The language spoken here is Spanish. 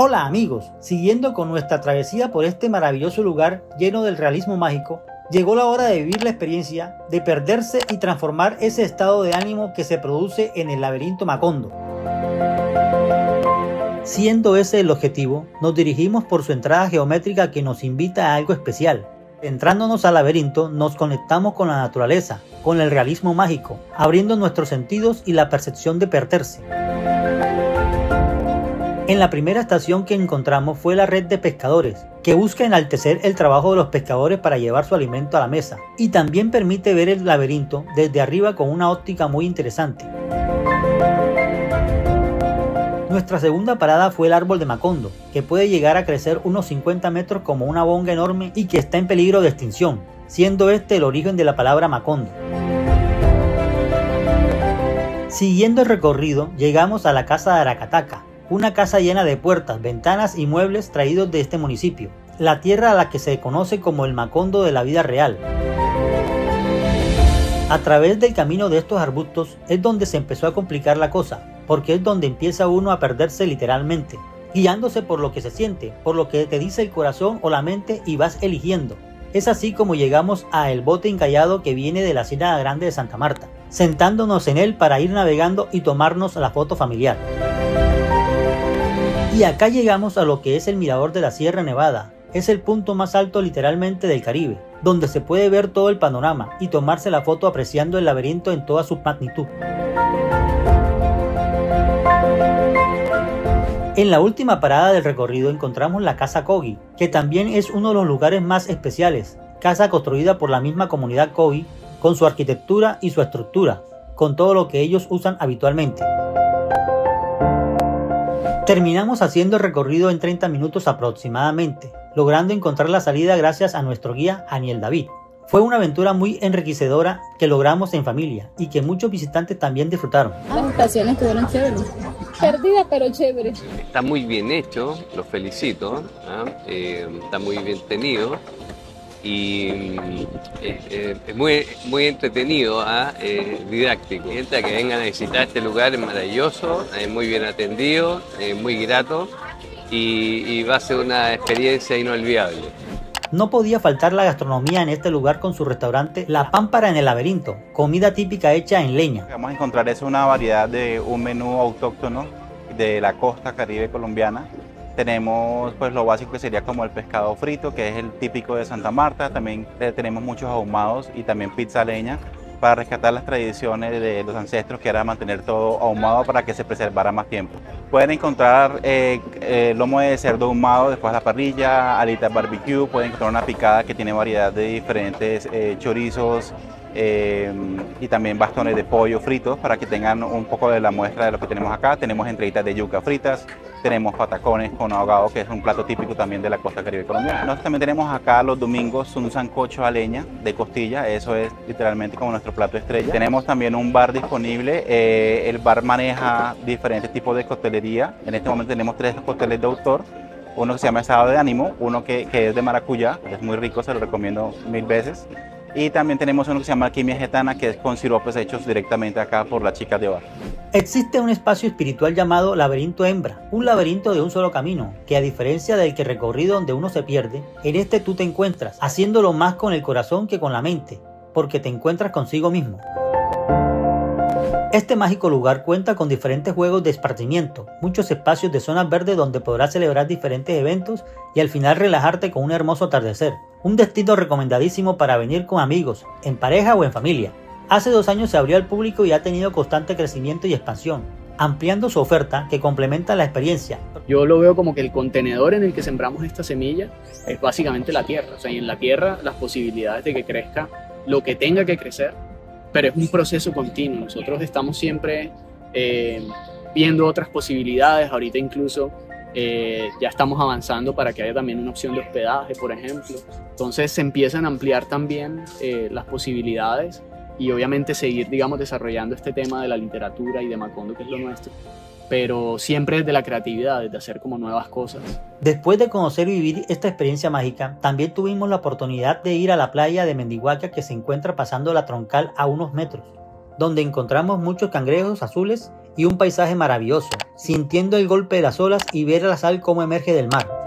Hola amigos, siguiendo con nuestra travesía por este maravilloso lugar lleno del realismo mágico, llegó la hora de vivir la experiencia, de perderse y transformar ese estado de ánimo que se produce en el laberinto Macondo. Siendo ese el objetivo, nos dirigimos por su entrada geométrica que nos invita a algo especial. Entrándonos al laberinto, nos conectamos con la naturaleza, con el realismo mágico, abriendo nuestros sentidos y la percepción de perderse. En la primera estación que encontramos fue la red de pescadores, que busca enaltecer el trabajo de los pescadores para llevar su alimento a la mesa, y también permite ver el laberinto desde arriba con una óptica muy interesante. Nuestra segunda parada fue el árbol de Macondo, que puede llegar a crecer unos 50 metros como una bonga enorme y que está en peligro de extinción, siendo este el origen de la palabra Macondo. Siguiendo el recorrido, llegamos a la casa de Aracataca, una casa llena de puertas, ventanas y muebles traídos de este municipio, la tierra a la que se conoce como el Macondo de la vida real. A través del camino de estos arbustos es donde se empezó a complicar la cosa, porque es donde empieza uno a perderse literalmente, guiándose por lo que se siente, por lo que te dice el corazón o la mente y vas eligiendo. Es así como llegamos a el bote encallado que viene de la Ciudad Grande de Santa Marta, sentándonos en él para ir navegando y tomarnos la foto familiar. Y acá llegamos a lo que es el mirador de la Sierra Nevada. Es el punto más alto literalmente del Caribe, donde se puede ver todo el panorama y tomarse la foto apreciando el laberinto en toda su magnitud. En la última parada del recorrido encontramos la Casa Kogi, que también es uno de los lugares más especiales, casa construida por la misma comunidad Kogi, con su arquitectura y su estructura, con todo lo que ellos usan habitualmente. Terminamos haciendo el recorrido en 30 minutos aproximadamente, logrando encontrar la salida gracias a nuestro guía Aniel David. Fue una aventura muy enriquecedora que logramos en familia y que muchos visitantes también disfrutaron. Las estaciones estuvieron chéveres. Perdidas pero chéveres. Está muy bien hecho, los felicito. ¿ah? Eh, está muy bien tenido y mm, es, muy, muy entretenido, ¿ah? eh, didáctico. Gente que vengan a visitar este lugar es maravilloso, es muy bien atendido, es muy grato y, y va a ser una experiencia inolvidable. No podía faltar la gastronomía en este lugar con su restaurante La Pámpara en el Laberinto, comida típica hecha en leña. Vamos a encontrar es una variedad de un menú autóctono de la costa caribe colombiana tenemos pues lo básico que sería como el pescado frito, que es el típico de Santa Marta. También eh, tenemos muchos ahumados y también pizza leña para rescatar las tradiciones de los ancestros, que era mantener todo ahumado para que se preservara más tiempo. Pueden encontrar eh, eh, lomo de cerdo ahumado después de la parrilla, alitas barbecue, pueden encontrar una picada que tiene variedad de diferentes chorizos, eh, y también bastones de pollo fritos para que tengan un poco de la muestra de lo que tenemos acá. Tenemos entraditas de yuca fritas, tenemos patacones con ahogado, que es un plato típico también de la costa caribe colombiana. Nosotros también tenemos acá los domingos un sancocho a leña de costilla, eso es literalmente como nuestro plato estrella. Tenemos también un bar disponible, eh, el bar maneja diferentes tipos de costelería. En este momento tenemos tres cócteles de autor uno que se llama Estado de Ánimo, uno que, que, es de maracuyá, es muy rico, se lo recomiendo mil veces. Y también tenemos uno que se llama Alquimia Getana, que es con siropes hechos directamente acá por las chicas de bar. Existe un espacio espiritual llamado Laberinto Hembra, un laberinto de un solo camino, que a diferencia del que recorrido donde uno se pierde, en este tú te encuentras, haciéndolo más con el corazón que con la mente, porque te encuentras consigo mismo. Este mágico lugar cuenta con diferentes juegos de esparcimiento, muchos espacios de zonas verdes donde podrás celebrar diferentes eventos y al final relajarte con un hermoso atardecer. Un destino recomendadísimo para venir con amigos, en pareja o en familia. Hace dos años se abrió al público y ha tenido constante crecimiento y expansión, ampliando su oferta que complementa la experiencia. Yo lo veo como que el contenedor en el que sembramos esta semilla es básicamente la tierra. O sea, y en la tierra las posibilidades de que crezca lo que tenga que crecer pero es un proceso continuo. Nosotros estamos siempre eh, viendo otras posibilidades, ahorita incluso eh, ya estamos avanzando para que haya también una opción de hospedaje, por ejemplo. Entonces se empiezan a ampliar también eh, las posibilidades y obviamente seguir, digamos, desarrollando este tema de la literatura y de Macondo, que es lo nuestro pero siempre desde la creatividad, desde hacer como nuevas cosas. Después de conocer y vivir esta experiencia mágica, también tuvimos la oportunidad de ir a la playa de Mendihuaca que se encuentra pasando la troncal a unos metros. donde encontramos muchos cangrejos azules y un paisaje maravilloso, sintiendo el golpe de las olas y ver la sal cómo emerge del mar.